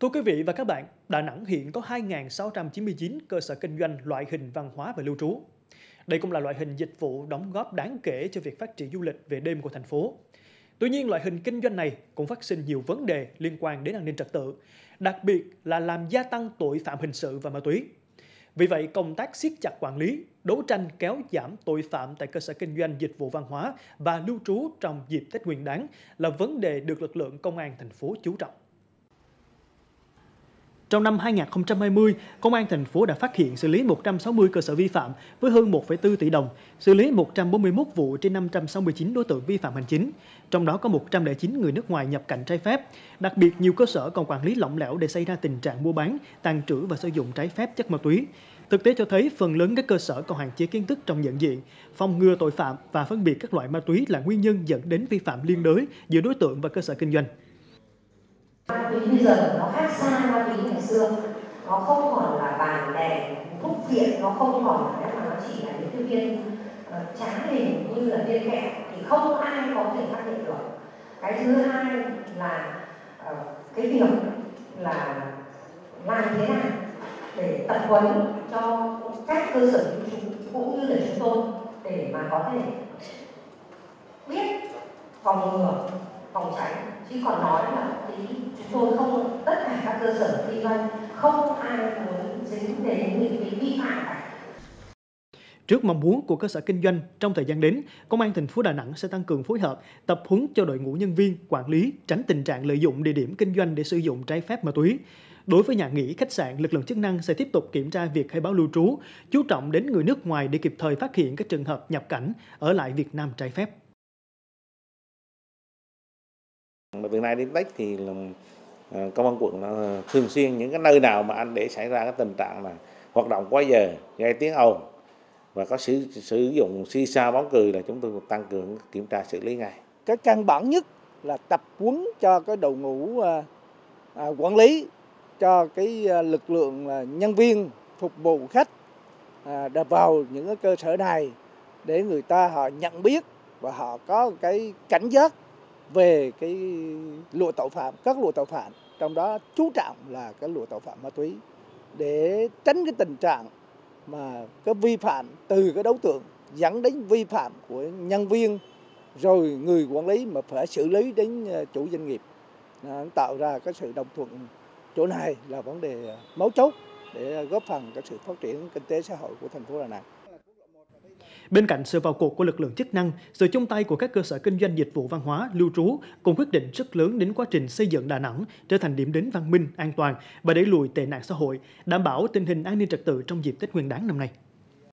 Thưa quý vị và các bạn, Đà Nẵng hiện có 2.699 cơ sở kinh doanh loại hình văn hóa và lưu trú. Đây cũng là loại hình dịch vụ đóng góp đáng kể cho việc phát triển du lịch về đêm của thành phố. Tuy nhiên, loại hình kinh doanh này cũng phát sinh nhiều vấn đề liên quan đến an ninh trật tự, đặc biệt là làm gia tăng tội phạm hình sự và ma túy. Vì vậy, công tác siết chặt quản lý, đấu tranh kéo giảm tội phạm tại cơ sở kinh doanh dịch vụ văn hóa và lưu trú trong dịp Tết Nguyên đán là vấn đề được lực lượng công an thành phố chú trọng. Trong năm 2020, Công an thành phố đã phát hiện xử lý 160 cơ sở vi phạm với hơn 1,4 tỷ đồng, xử lý 141 vụ trên 569 đối tượng vi phạm hành chính, trong đó có 109 người nước ngoài nhập cảnh trái phép. Đặc biệt, nhiều cơ sở còn quản lý lỏng lẻo để xảy ra tình trạng mua bán, tàn trữ và sử dụng trái phép chất ma túy. Thực tế cho thấy phần lớn các cơ sở còn hạn chế kiến thức trong nhận diện, phòng ngừa tội phạm và phân biệt các loại ma túy là nguyên nhân dẫn đến vi phạm liên đới giữa đối tượng và cơ sở kinh doanh. Ma túy bây giờ nó khác xa ma túy ngày xưa. Nó không còn là bàn đèn thuốc viện nó không còn là cái mà nó chỉ là những cái viên ờ, uh, trá hình như là viên kẹo. Thì không ai có thể phát hiện được. Cái thứ hai là uh, cái việc là làm thế nào để tập huấn cho các cơ sở lưu trú cũng như là chúng tôi để mà có thể biết phòng ngừa phòng tránh. Chứ còn nói là cái tôi không tất cả các cơ sở kinh doanh không ai muốn dính đến những cái vi phạm cả Trước mong muốn của cơ sở kinh doanh, trong thời gian đến, Công an thành phố Đà Nẵng sẽ tăng cường phối hợp, tập huấn cho đội ngũ nhân viên, quản lý, tránh tình trạng lợi dụng địa điểm kinh doanh để sử dụng trái phép ma túy. Đối với nhà nghỉ, khách sạn, lực lượng chức năng sẽ tiếp tục kiểm tra việc khai báo lưu trú, chú trọng đến người nước ngoài để kịp thời phát hiện các trường hợp nhập cảnh ở lại Việt Nam trái phép. Từ nay đến Tết thì là Ờ, công an quận là thường xuyên những cái nơi nào mà anh để xảy ra cái tình trạng là hoạt động quá giờ gây tiếng ồn và có sử sử dụng si sa bóng cười là chúng tôi tăng cường kiểm tra xử lý ngay. Cái căn bản nhất là tập huấn cho cái đội ngũ à, à, quản lý cho cái à, lực lượng à, nhân viên phục vụ khách à, vào những cái cơ sở này để người ta họ nhận biết và họ có cái cảnh giác về cái lụa tội phạm, các lụa tội phạm, trong đó chú trọng là cái lụa tội phạm ma túy, để tránh cái tình trạng mà cái vi phạm từ cái đối tượng dẫn đến vi phạm của nhân viên, rồi người quản lý mà phải xử lý đến ờ, chủ doanh nghiệp tạo ra cái sự đồng thuận chỗ này là vấn đề ờ, mấu chốt để góp phần cái sự phát triển kinh tế xã hội của thành phố Đà Nẵng. Bên cạnh sự vào cuộc của lực lượng chức năng, sự chung tay của các cơ sở kinh doanh dịch vụ văn hóa, lưu trú cũng quyết định rất lớn đến quá trình xây dựng Đà Nẵng trở thành điểm đến văn minh, an toàn và đẩy lùi tệ nạn xã hội, đảm bảo tình hình an ninh trật tự trong dịp Tết Nguyên đán năm nay.